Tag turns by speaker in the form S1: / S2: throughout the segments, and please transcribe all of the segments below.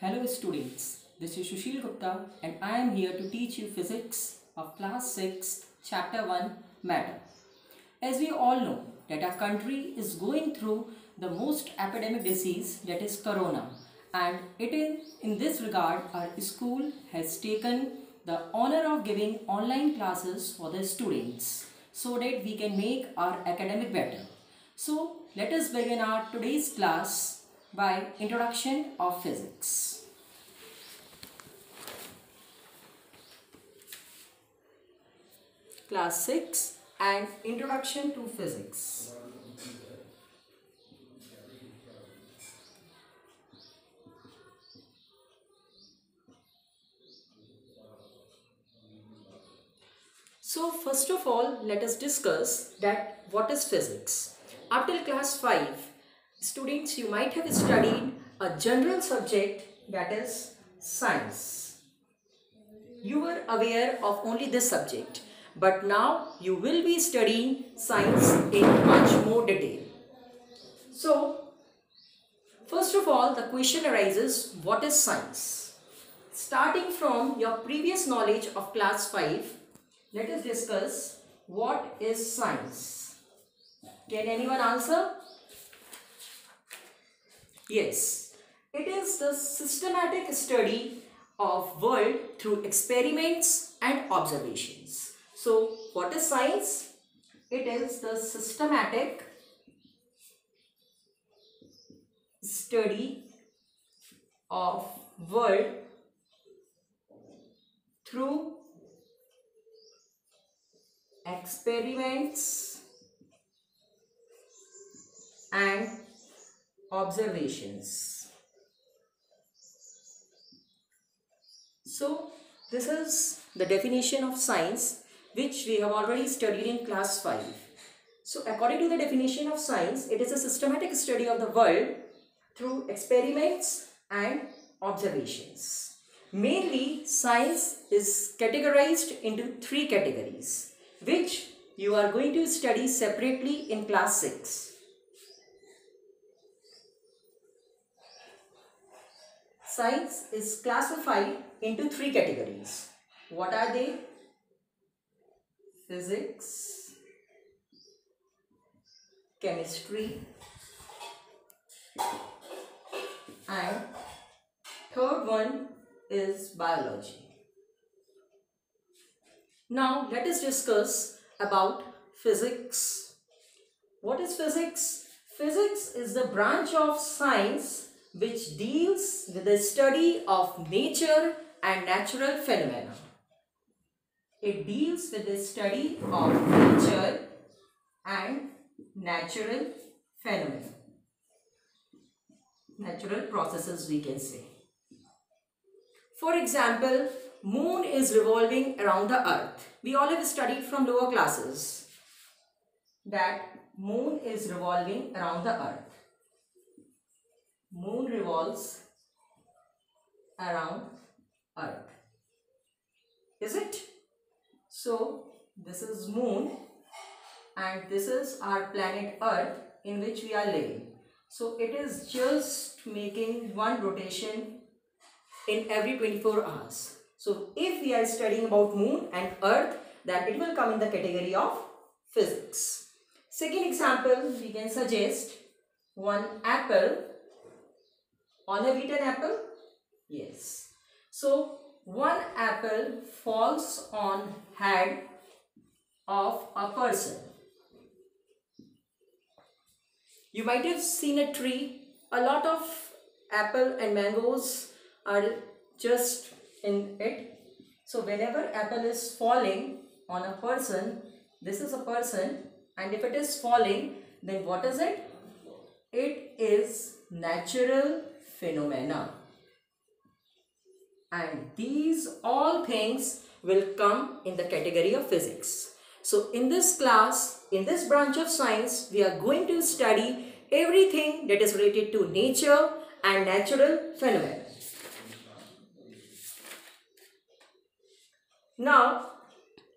S1: Hello students, this is Sushil Gupta and I am here to teach you physics of class 6 chapter 1 matter. As we all know that our country is going through the most epidemic disease that is corona and it is in this regard our school has taken the honor of giving online classes for the students so that we can make our academic better. So let us begin our today's class by introduction of physics. Class 6 and introduction to physics. So first of all, let us discuss that what is physics. Up till class 5, students you might have studied a general subject that is science. You were aware of only this subject but now you will be studying science in much more detail. So first of all the question arises what is science? Starting from your previous knowledge of class 5 let us discuss what is science. Can anyone answer? Yes, it is the systematic study of world through experiments and observations. So, what is science? It is the systematic study of world through experiments and observations. So, this is the definition of science which we have already studied in class 5. So, according to the definition of science, it is a systematic study of the world through experiments and observations. Mainly, science is categorized into three categories which you are going to study separately in class 6. Science is classified into three categories. What are they? Physics, chemistry and third one is biology. Now let us discuss about physics. What is physics? Physics is the branch of science which deals with the study of nature and natural phenomena. It deals with the study of nature and natural phenomena. Natural processes we can say. For example, moon is revolving around the earth. We all have studied from lower classes that moon is revolving around the earth. Revolves around earth. Is it? So, this is moon and this is our planet earth in which we are living. So, it is just making one rotation in every 24 hours. So if we are studying about moon and earth then it will come in the category of physics. Second example we can suggest one apple on a beaten apple. Yes. So one apple falls on head of a person. You might have seen a tree. A lot of apple and mangoes are just in it. So whenever apple is falling on a person, this is a person and if it is falling, then what is it? It is natural phenomena. And these all things will come in the category of physics. So in this class, in this branch of science, we are going to study everything that is related to nature and natural phenomena. Now,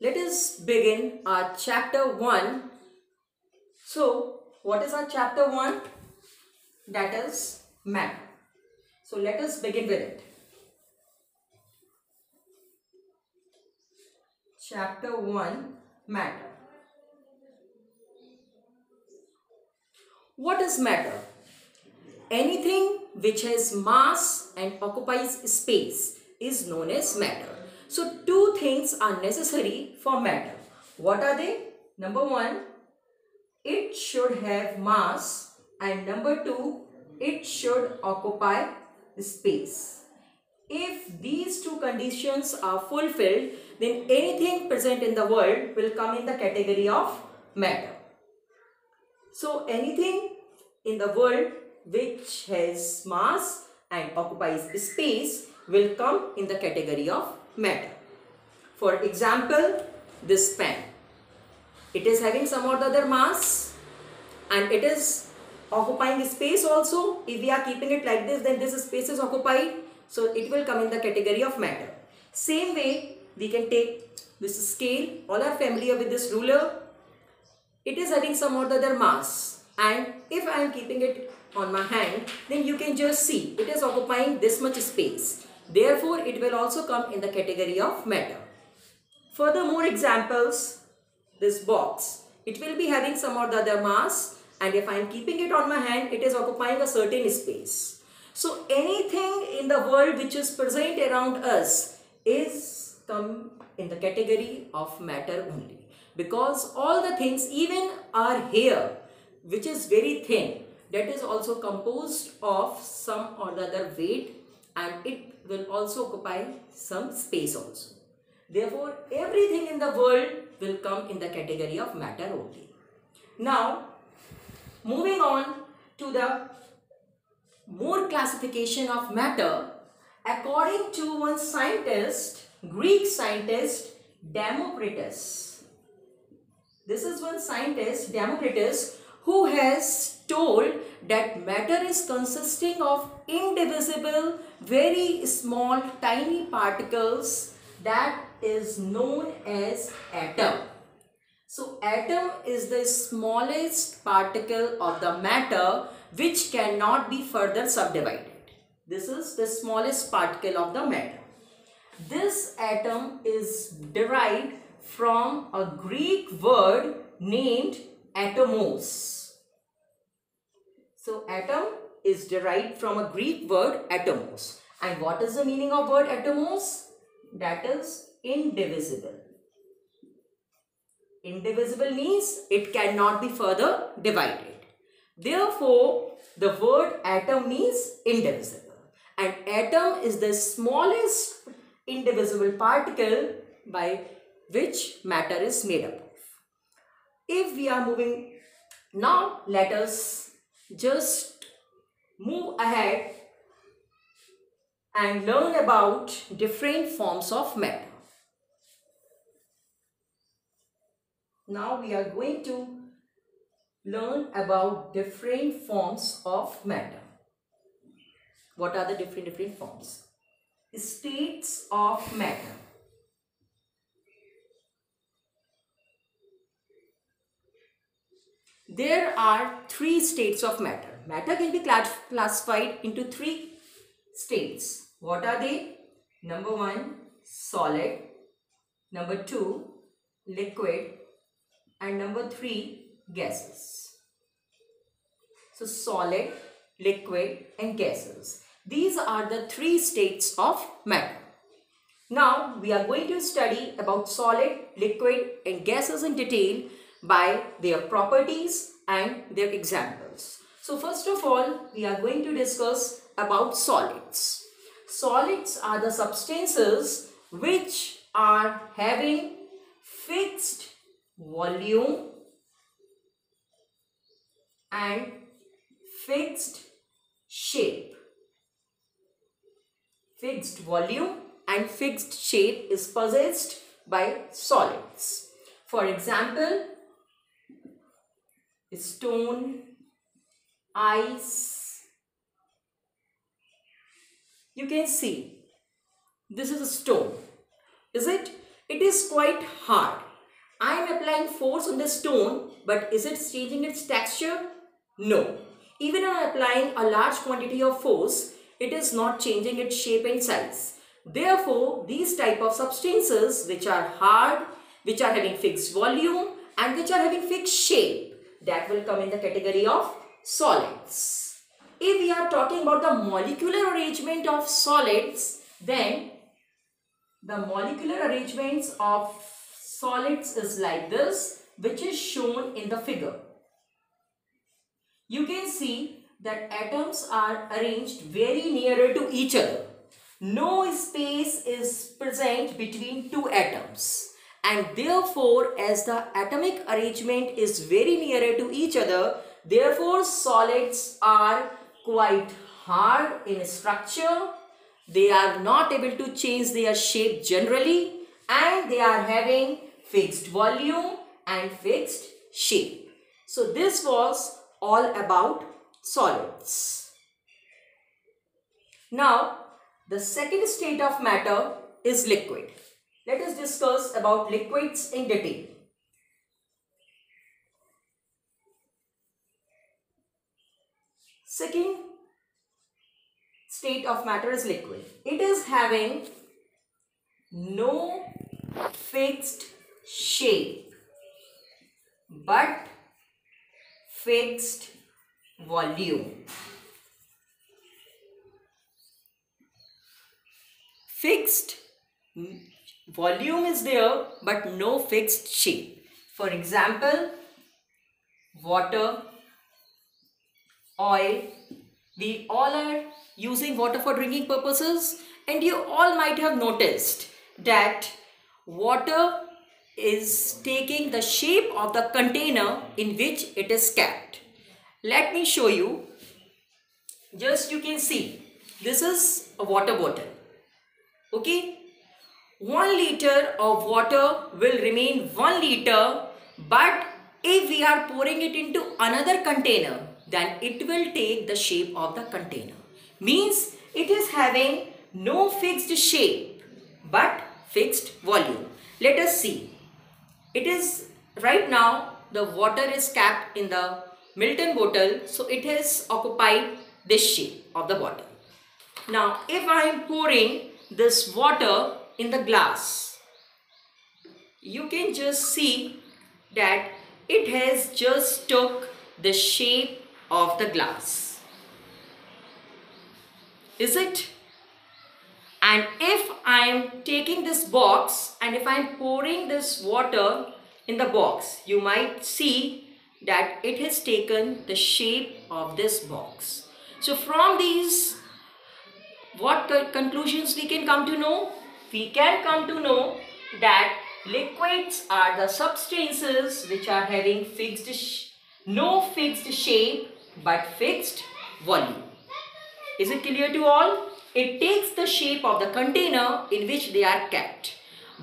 S1: let us begin our chapter 1. So, what is our chapter 1? That is matter. So let us begin with it. Chapter 1 Matter. What is matter? Anything which has mass and occupies space is known as matter. So two things are necessary for matter. What are they? Number one, it should have mass and number two, it should occupy space. If these two conditions are fulfilled, then anything present in the world will come in the category of matter. So anything in the world which has mass and occupies space will come in the category of matter. For example, this pen. It is having some or the other mass and it is occupying space also. If we are keeping it like this, then this space is occupied. So it will come in the category of matter. Same way, we can take this scale. All are familiar with this ruler. It is having some or the other mass. And if I am keeping it on my hand, then you can just see it is occupying this much space. Therefore, it will also come in the category of matter. Further more examples, this box. It will be having some or the other mass and if I am keeping it on my hand, it is occupying a certain space. So anything in the world which is present around us is come in the category of matter only. Because all the things even our hair which is very thin that is also composed of some or the other weight and it will also occupy some space also. Therefore, everything in the world will come in the category of matter only. Now, moving on to the more classification of matter, according to one scientist, Greek scientist Democritus. This is one scientist, Democritus, who has told that matter is consisting of indivisible, very small, tiny particles that is known as atom. So atom is the smallest particle of the matter which cannot be further subdivided. This is the smallest particle of the matter. This atom is derived from a Greek word named atomos. So atom is derived from a Greek word atomos. And what is the meaning of word atomos? That is indivisible. Indivisible means it cannot be further divided. Therefore, the word atom means indivisible. And atom is the smallest indivisible particle by which matter is made up of. If we are moving now, let us just move ahead and learn about different forms of matter. Now we are going to learn about different forms of matter. What are the different different forms? States of matter. There are three states of matter. Matter can be classified into three states. What are they? Number one, solid. Number two, liquid. And number three, gases. So solid, liquid and gases. These are the three states of matter. Now we are going to study about solid, liquid and gases in detail by their properties and their examples. So first of all, we are going to discuss about solids. Solids are the substances which are having fixed volume and fixed shape. Fixed volume and fixed shape is possessed by solids. For example, stone, ice. You can see this is a stone. Is it? It is quite hard. I am applying force on the stone but is it changing its texture? No. Even am applying a large quantity of force, it is not changing its shape and size. Therefore, these type of substances which are hard, which are having fixed volume and which are having fixed shape, that will come in the category of solids. If we are talking about the molecular arrangement of solids, then the molecular arrangements of solids is like this, which is shown in the figure. You can see that atoms are arranged very nearer to each other. No space is present between two atoms and therefore as the atomic arrangement is very nearer to each other, therefore solids are quite hard in structure. They are not able to change their shape generally and they are having fixed volume and fixed shape. So this was all about solids. Now, the second state of matter is liquid. Let us discuss about liquids in detail. Second state of matter is liquid. It is having no fixed shape but fixed volume. Fixed volume is there but no fixed shape. For example, water, oil, we all are using water for drinking purposes and you all might have noticed that water is taking the shape of the container in which it is kept. Let me show you. Just you can see. This is a water bottle. Okay. 1 liter of water will remain 1 liter but if we are pouring it into another container then it will take the shape of the container. Means it is having no fixed shape but fixed volume. Let us see. It is right now the water is capped in the Milton bottle so it has occupied this shape of the bottle. Now if I am pouring this water in the glass you can just see that it has just took the shape of the glass. Is it? And if I am taking this box and if I am pouring this water in the box, you might see that it has taken the shape of this box. So from these, what conclusions we can come to know? We can come to know that liquids are the substances which are having fixed, no fixed shape but fixed volume. Is it clear to all? It takes the shape of the container in which they are kept.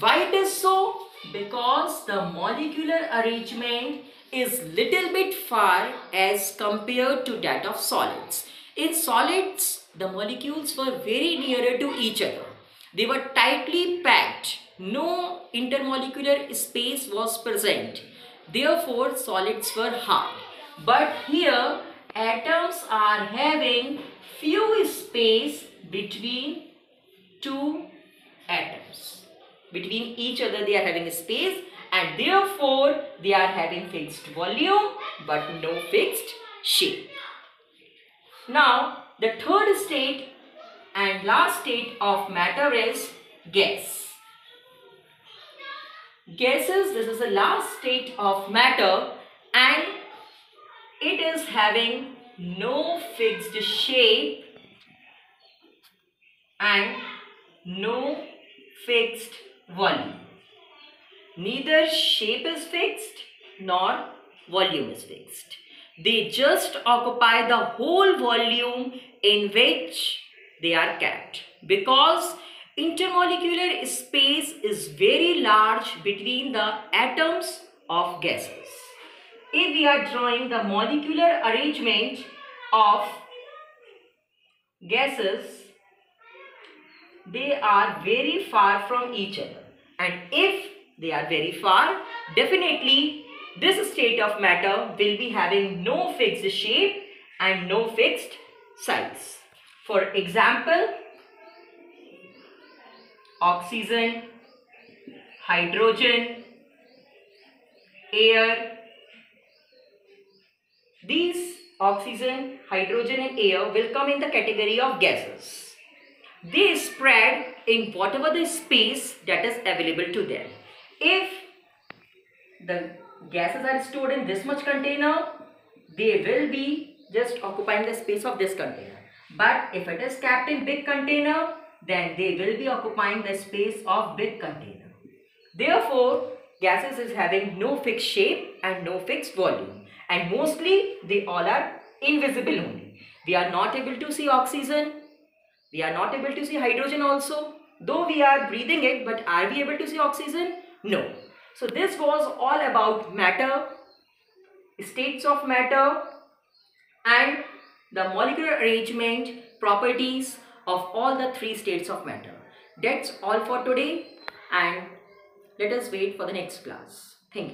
S1: Why it is so? Because the molecular arrangement is little bit far as compared to that of solids. In solids, the molecules were very nearer to each other. They were tightly packed. No intermolecular space was present. Therefore, solids were hard. But here, atoms are having few space between two atoms. Between each other they are having a space and therefore they are having fixed volume but no fixed shape. Now the third state and last state of matter is gas. Gases, this is the last state of matter and it is having no fixed shape and no fixed volume. Neither shape is fixed nor volume is fixed. They just occupy the whole volume in which they are kept because intermolecular space is very large between the atoms of gases. If we are drawing the molecular arrangement of gases, they are very far from each other. And if they are very far, definitely this state of matter will be having no fixed shape and no fixed size. For example, oxygen, hydrogen, air. These oxygen, hydrogen and air will come in the category of gases. They spread in whatever the space that is available to them. If the gases are stored in this much container, they will be just occupying the space of this container. But if it is kept in big container, then they will be occupying the space of big container. Therefore, gases is having no fixed shape and no fixed volume. And mostly they all are invisible only. We are not able to see oxygen. We are not able to see hydrogen also. Though we are breathing it, but are we able to see oxygen? No. So this was all about matter, states of matter and the molecular arrangement properties of all the three states of matter. That's all for today and let us wait for the next class. Thank you.